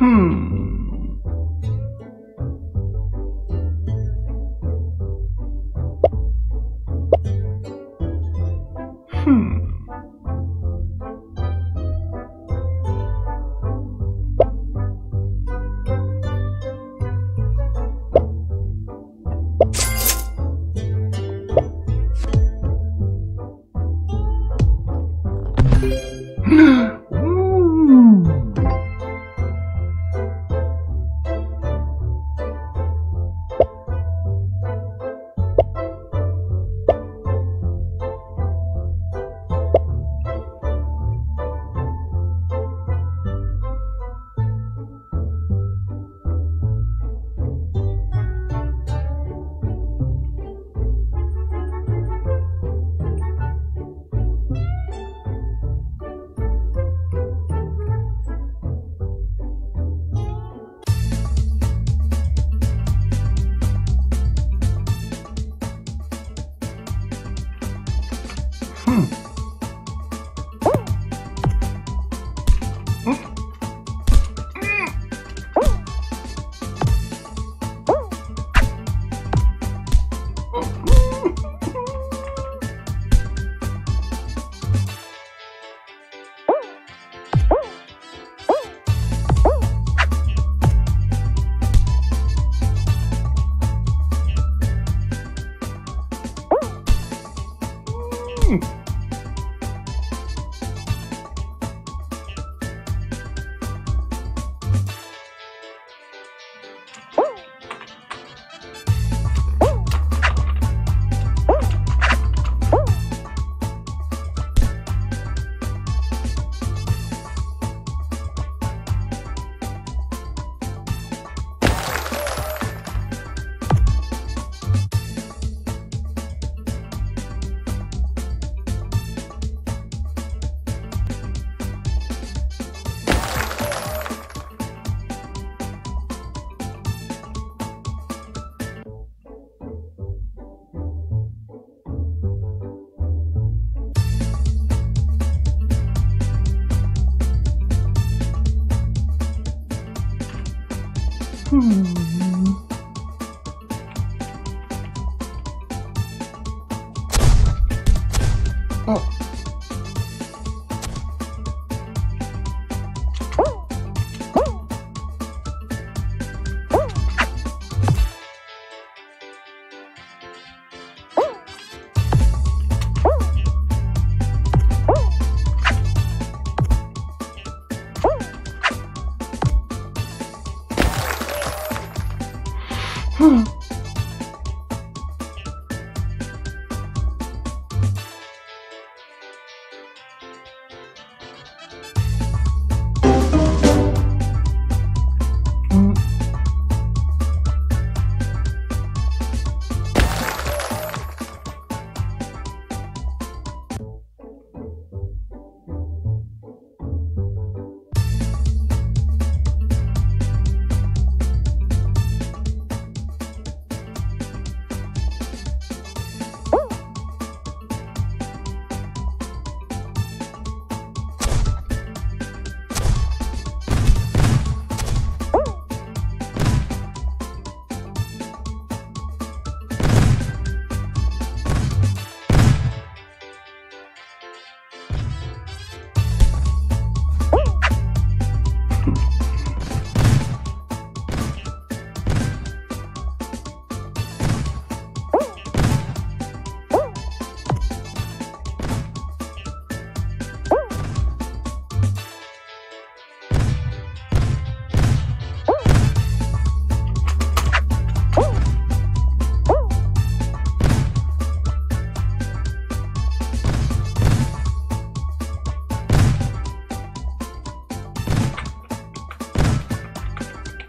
Hmm. Hmm.